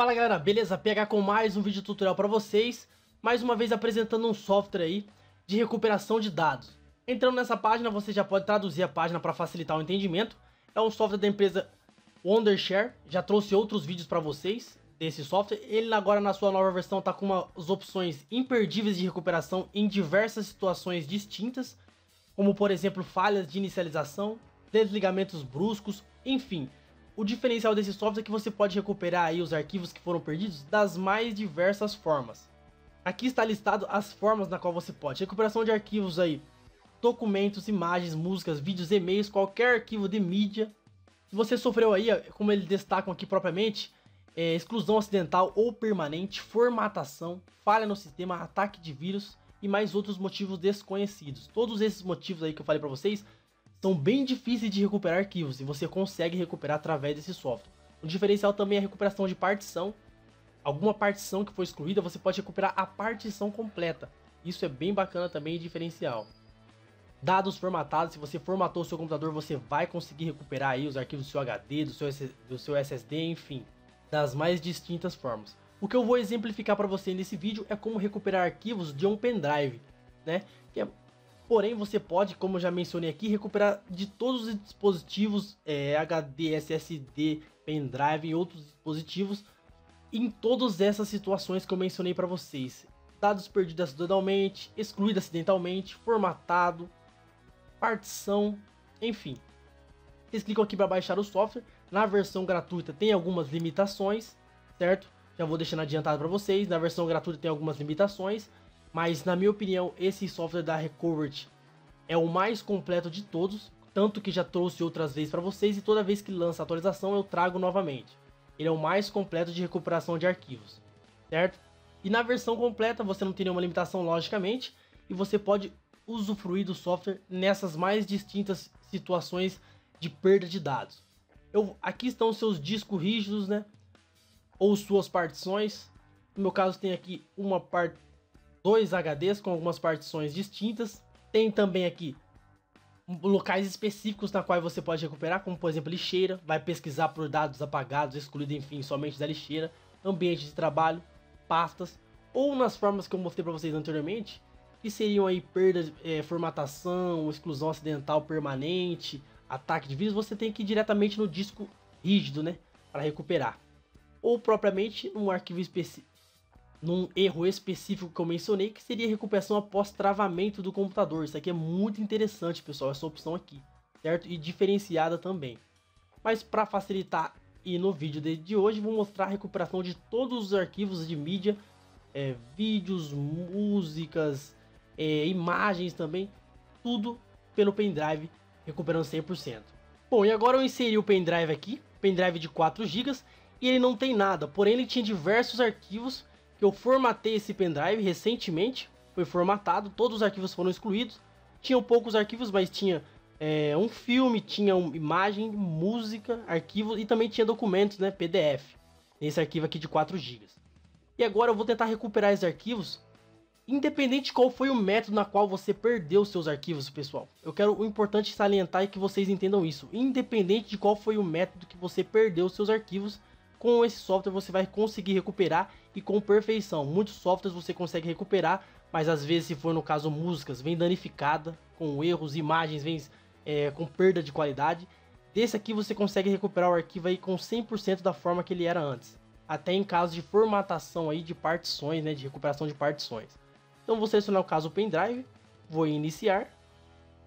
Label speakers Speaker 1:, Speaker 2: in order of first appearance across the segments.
Speaker 1: Fala galera, beleza? PH com mais um vídeo tutorial para vocês, mais uma vez apresentando um software aí de recuperação de dados. Entrando nessa página você já pode traduzir a página para facilitar o entendimento. É um software da empresa Wondershare, já trouxe outros vídeos para vocês desse software. Ele agora na sua nova versão está com umas opções imperdíveis de recuperação em diversas situações distintas, como por exemplo falhas de inicialização, desligamentos bruscos, enfim o diferencial desse software é que você pode recuperar aí os arquivos que foram perdidos das mais diversas formas. Aqui está listado as formas na qual você pode. Recuperação de arquivos aí, documentos, imagens, músicas, vídeos, e-mails, qualquer arquivo de mídia. Se você sofreu aí, como eles destacam aqui propriamente, é, exclusão acidental ou permanente, formatação, falha no sistema, ataque de vírus e mais outros motivos desconhecidos. Todos esses motivos aí que eu falei para vocês são bem difíceis de recuperar arquivos e você consegue recuperar através desse software. O diferencial também é a recuperação de partição. Alguma partição que foi excluída, você pode recuperar a partição completa. Isso é bem bacana também e diferencial. Dados formatados, se você formatou o seu computador, você vai conseguir recuperar aí os arquivos do seu HD, do seu, do seu SSD, enfim, das mais distintas formas. O que eu vou exemplificar para você nesse vídeo é como recuperar arquivos de um pendrive, né? Que é Porém, você pode, como eu já mencionei aqui, recuperar de todos os dispositivos é, HD, SSD, pendrive e outros dispositivos em todas essas situações que eu mencionei para vocês. Dados perdidos acidentalmente, excluídos acidentalmente, formatado, partição, enfim. Vocês clicam aqui para baixar o software. Na versão gratuita tem algumas limitações, certo? Já vou deixando adiantado para vocês. Na versão gratuita tem algumas limitações. Mas na minha opinião, esse software da Recovery é o mais completo de todos, tanto que já trouxe outras vezes para vocês e toda vez que lança atualização eu trago novamente. Ele é o mais completo de recuperação de arquivos, certo? E na versão completa você não tem nenhuma limitação logicamente e você pode usufruir do software nessas mais distintas situações de perda de dados. Eu, aqui estão seus discos rígidos, né? Ou suas partições. No meu caso tem aqui uma parte dois HDs com algumas partições distintas. Tem também aqui locais específicos na qual você pode recuperar, como por exemplo lixeira, vai pesquisar por dados apagados, excluídos enfim, somente da lixeira, ambiente de trabalho, pastas, ou nas formas que eu mostrei para vocês anteriormente, que seriam aí perda, é, formatação, exclusão acidental permanente, ataque de vírus, você tem que ir diretamente no disco rígido, né, para recuperar. Ou propriamente um arquivo específico num erro específico que eu mencionei, que seria recuperação após travamento do computador. Isso aqui é muito interessante, pessoal, essa opção aqui, certo? E diferenciada também. Mas para facilitar e no vídeo de hoje, vou mostrar a recuperação de todos os arquivos de mídia, é, vídeos, músicas, é, imagens também, tudo pelo pendrive, recuperando 100%. Bom, e agora eu inseri o pendrive aqui, pendrive de 4 GB, e ele não tem nada, porém ele tinha diversos arquivos eu formatei esse pendrive recentemente, foi formatado, todos os arquivos foram excluídos. Tinham poucos arquivos, mas tinha é, um filme, tinha uma imagem, música, arquivos e também tinha documentos, né, PDF. Nesse arquivo aqui de 4 GB. E agora eu vou tentar recuperar esses arquivos, independente de qual foi o método na qual você perdeu seus arquivos, pessoal. Eu quero o importante salientar é que vocês entendam isso. Independente de qual foi o método que você perdeu seus arquivos, com esse software você vai conseguir recuperar e com perfeição. Muitos softwares você consegue recuperar, mas às vezes se for no caso músicas, vem danificada, com erros, imagens, vem é, com perda de qualidade. Desse aqui você consegue recuperar o arquivo aí com 100% da forma que ele era antes. Até em caso de formatação aí de partições, né, de recuperação de partições. Então vou selecionar o caso pendrive, vou iniciar.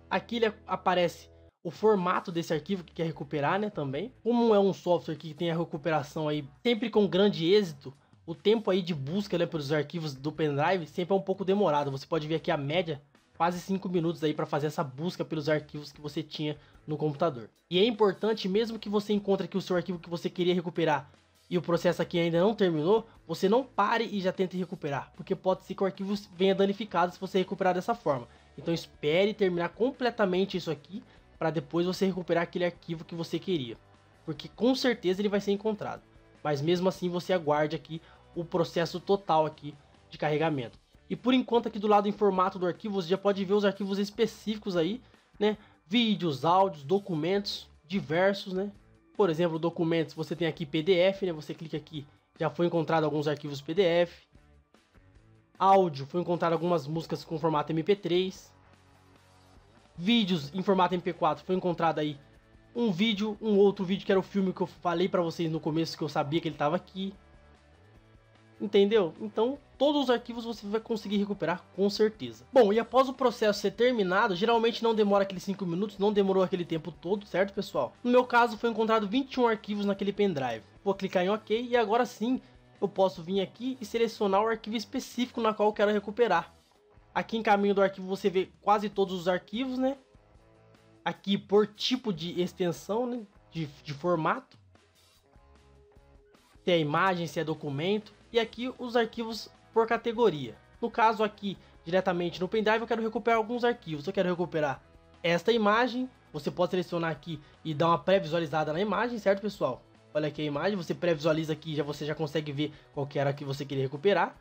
Speaker 1: Aqui ele aparece o formato desse arquivo que quer recuperar, né, também. Como é um software que tem a recuperação aí sempre com grande êxito, o tempo aí de busca né, pelos arquivos do pendrive sempre é um pouco demorado. Você pode ver aqui a média, quase 5 minutos aí para fazer essa busca pelos arquivos que você tinha no computador. E é importante, mesmo que você encontre aqui o seu arquivo que você queria recuperar e o processo aqui ainda não terminou, você não pare e já tente recuperar, porque pode ser que o arquivo venha danificado se você recuperar dessa forma. Então espere terminar completamente isso aqui para depois você recuperar aquele arquivo que você queria. Porque com certeza ele vai ser encontrado. Mas mesmo assim você aguarde aqui o processo total aqui de carregamento. E por enquanto aqui do lado em formato do arquivo você já pode ver os arquivos específicos aí, né? Vídeos, áudios, documentos diversos, né? Por exemplo, documentos, você tem aqui PDF, né? Você clica aqui já foi encontrado alguns arquivos PDF. Áudio, foi encontrado algumas músicas com formato MP3. Vídeos em formato MP4, foi encontrado aí um vídeo, um outro vídeo que era o filme que eu falei para vocês no começo que eu sabia que ele estava aqui. Entendeu? Então, todos os arquivos você vai conseguir recuperar com certeza. Bom, e após o processo ser terminado, geralmente não demora aqueles 5 minutos, não demorou aquele tempo todo, certo, pessoal? No meu caso, foi encontrado 21 arquivos naquele pendrive. Vou clicar em OK e agora sim eu posso vir aqui e selecionar o arquivo específico na qual eu quero recuperar. Aqui em caminho do arquivo você vê quase todos os arquivos, né? Aqui por tipo de extensão, né? De, de formato. Se é imagem, se é documento e aqui os arquivos por categoria. No caso aqui, diretamente no pendrive, eu quero recuperar alguns arquivos. Eu quero recuperar esta imagem, você pode selecionar aqui e dar uma pré-visualizada na imagem, certo pessoal? Olha aqui a imagem, você pré-visualiza aqui, já você já consegue ver qual que era que você queria recuperar.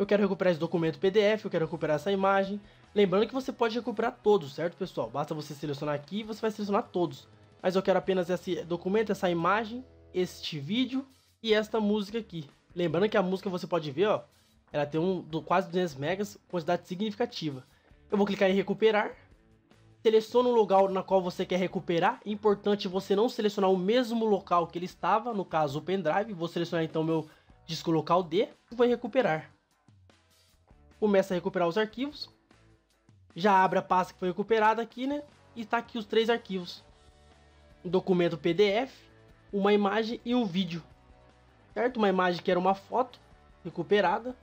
Speaker 1: Eu quero recuperar esse documento PDF, eu quero recuperar essa imagem. Lembrando que você pode recuperar todos, certo pessoal? Basta você selecionar aqui e você vai selecionar todos. Mas eu quero apenas esse documento, essa imagem, este vídeo e esta música aqui. Lembrando que a música você pode ver, ó, ela tem um do quase 200 megas, quantidade significativa. Eu vou clicar em recuperar. Seleciona o local na qual você quer recuperar. Importante você não selecionar o mesmo local que ele estava, no caso o pendrive. Vou selecionar então meu disco local D e vou recuperar. Começa a recuperar os arquivos. Já abre a pasta que foi recuperada aqui, né? E está aqui os três arquivos. Um documento PDF, uma imagem e um vídeo certo? Uma imagem que era uma foto recuperada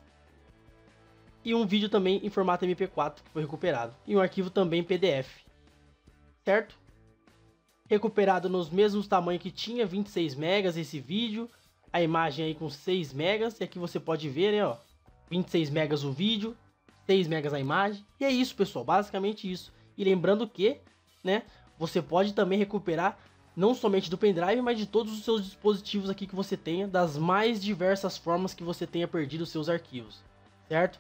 Speaker 1: e um vídeo também em formato MP4 que foi recuperado e um arquivo também PDF, certo? Recuperado nos mesmos tamanhos que tinha, 26 megas esse vídeo, a imagem aí com 6 megas e aqui você pode ver, né, ó, 26 megas o vídeo, 6 megas a imagem. E é isso, pessoal, basicamente isso. E lembrando que, né, você pode também recuperar não somente do pendrive, mas de todos os seus dispositivos aqui que você tenha, das mais diversas formas que você tenha perdido os seus arquivos, certo?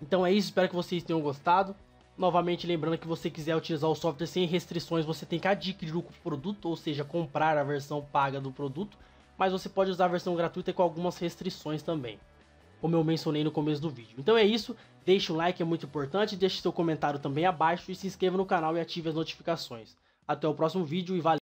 Speaker 1: Então é isso, espero que vocês tenham gostado. Novamente lembrando que você quiser utilizar o software sem restrições, você tem que adquirir o produto, ou seja, comprar a versão paga do produto, mas você pode usar a versão gratuita com algumas restrições também, como eu mencionei no começo do vídeo. Então é isso, deixe o like, é muito importante, deixe seu comentário também abaixo e se inscreva no canal e ative as notificações. Até o próximo vídeo e valeu!